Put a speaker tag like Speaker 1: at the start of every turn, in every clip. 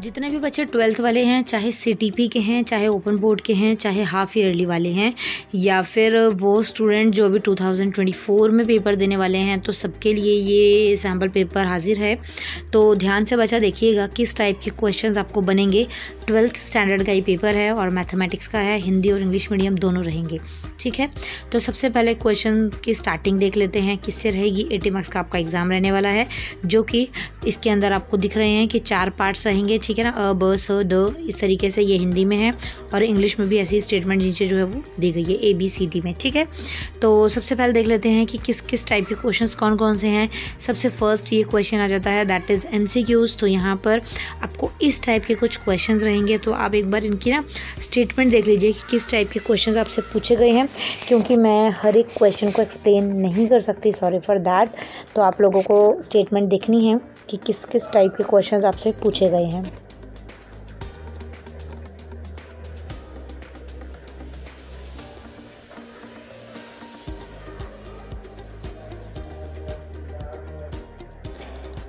Speaker 1: जितने भी बच्चे ट्वेल्थ वाले हैं, चाहे सी के हैं, चाहे ओपन बोर्ड के हैं, चाहे हाफ़ ईयरली वाले हैं, या फिर वो स्टूडेंट जो भी 2024 में पेपर देने वाले हैं तो सबके लिए ये सैंपल पेपर हाजिर है। तो ध्यान से बच्चा देखिएगा किस टाइप के क्वेश्चंस आपको बनेंगे। ट्वेल्थ स्टैंडर्ड का ये पेपर है और मैथमेटिक्स का है, हिंदी और इंग्लिश मीडियम दोनों रहेंगे। ठीक है? तो सबसे पहले क्वेश्चन की स्टार्टिंग देख लेते हैं, किससे रहेगी? एटी मार्क्स का आपका एग्ज़ाम रहने वाला है, जो कि इसके अंदर आपको दिख रहे हैं कि चार पार्ट्स रहेंगे ठीक है ना? अ, ब, स, द, इस तरीके से ये हिंदी में है और इंग्लिश में भी ऐसी स्टेटमेंट नीचे जो है वो दी गई है ए बी सी डी में, ठीक है? तो सबसे पहले देख लेते हैं कि किस किस टाइप के क्वेश्चन कौन कौन से हैं। सबसे फ़र्स्ट ये क्वेश्चन आ जाता है that is M C Qs तो यहाँ पर आपको इस टाइप के कुछ क्वेश्चन रहेंगे तो आप एक बार इनकी ना स्टेटमेंट देख लीजिए कि किस टाइप के क्वेश्चन आपसे पूछे गए हैं, क्योंकि मैं हर एक क्वेश्चन को एक्सप्लेन नहीं कर सकती सॉरी फॉर दैट तो आप लोगों को स्टेटमेंट देखनी है। कि किस किस टाइप के क्वेश्चंस आपसे पूछे गए हैं।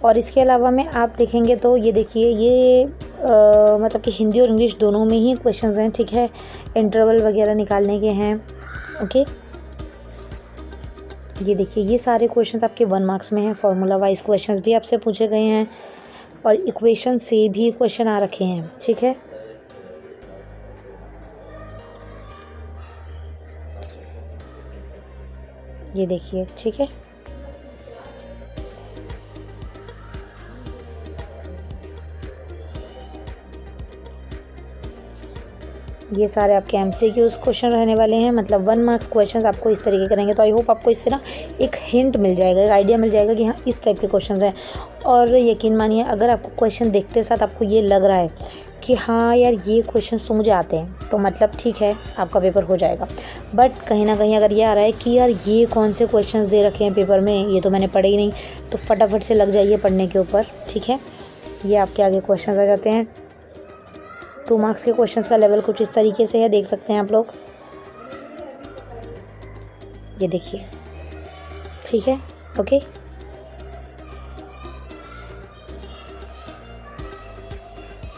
Speaker 1: और इसके अलावा में आप देखेंगे तो ये देखिए ये आ, मतलब कि हिंदी और इंग्लिश दोनों में ही क्वेश्चंस हैं ठीक है? इंटरवल वगैरह निकालने के हैं ओके ये देखिए, ये सारे क्वेश्चन आपके वन मार्क्स में हैं। फार्मूला वाइज क्वेश्चन भी आपसे पूछे गए हैं और इक्वेशन से भी क्वेश्चन आ रखे हैं, ठीक है? ये देखिए, ठीक है? ये सारे आपके एम सी क्यूज़ क्वेश्चन रहने वाले हैं। मतलब वन मार्क्स क्वेश्चन आपको इस तरीके के रहेंगे। तो आई होप आपको इससे ना एक हिंट मिल जाएगा, एक आइडिया मिल जाएगा कि हाँ इस टाइप के क्वेश्चन हैं। और यकीन मानिए, अगर आपको क्वेश्चन देखते साथ आपको ये लग रहा है कि हाँ यार, ये क्वेश्चन तो मुझे आते हैं तो मतलब ठीक है, आपका पेपर हो जाएगा। बट कहीं ना कहीं अगर ये आ रहा है कि यार, ये कौन से क्वेश्चंस दे रखे हैं पेपर में, ये तो मैंने पढ़े ही नहीं तो फटाफट से लग जाइए पढ़ने के ऊपर, ठीक है? ये आपके आगे क्वेश्चन आ जाते हैं। टू मार्क्स के क्वेश्चंस का लेवल कुछ इस तरीके से है, देख सकते हैं आप लोग। ये देखिए। ठीक है? ओके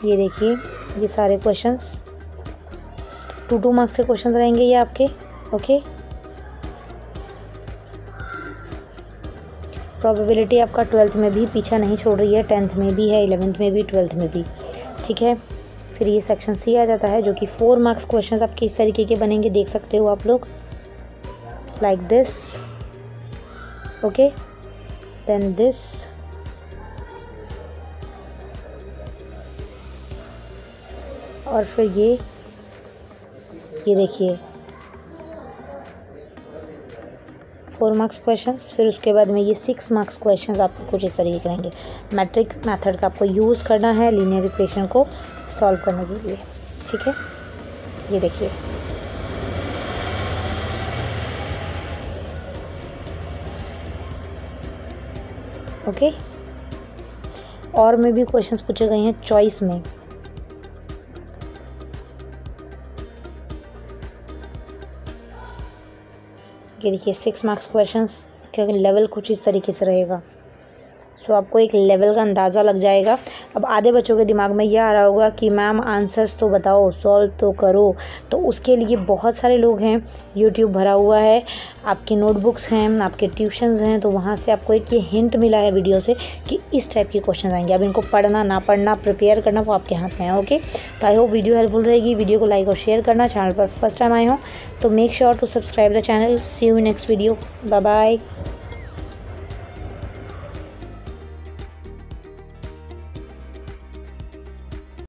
Speaker 1: ये देखिए, ये सारे क्वेश्चंस टू टू मार्क्स के क्वेश्चंस रहेंगे ये आपके। ओके प्रोबेबिलिटी आपका ट्वेल्थ में भी पीछा नहीं छोड़ रही है टेंथ में भी है इलेवेंथ में भी ट्वेल्थ में भी। ठीक है? फिर ये सेक्शन सी आ जाता है, जो कि फोर मार्क्स क्वेश्चंस आपके इस तरीके के बनेंगे देख सकते हो आप लोग। Like this okay then this और फिर ये ये देखिए। फोर मार्क्स क्वेश्चंस फिर उसके बाद में ये सिक्स मार्क्स क्वेश्चंस आपको कुछ इस तरीके के रहेंगे। मैट्रिक मेथड का आपको यूज़ करना है लीनियर इक्वेशन को। सॉल्व करने के लिए, ठीक है? ये देखिए। ओके और में भी क्वेश्चंस पूछे गए हैं चॉइस में। ये देखिए सिक्स मार्क्स क्वेश्चंस क्योंकि लेवल कुछ इस तरीके से रहेगा। सो आपको एक लेवल का अंदाज़ा लग जाएगा। अब आधे बच्चों के दिमाग में यह आ रहा होगा कि, मैम आंसर्स तो बताओ सॉल्व तो करो। तो उसके लिए बहुत सारे लोग हैं। यूट्यूब भरा हुआ है, आपकी नोटबुक्स हैं, आपके ट्यूशन्स हैं तो वहाँ से आपको एक ये हिंट मिला है वीडियो से कि इस टाइप के क्वेश्चन आएँगे। अब इनको पढ़ना, ना पढ़ना प्रिपेयर करना, वो आपके हाथ में है ओके तो आई होप वीडियो हेल्पफुल रहेगी। वीडियो को लाइक और शेयर करना चैनल पर फ़र्स्ट टाइम आए हो तो make sure to subscribe the channel see you next video bye bye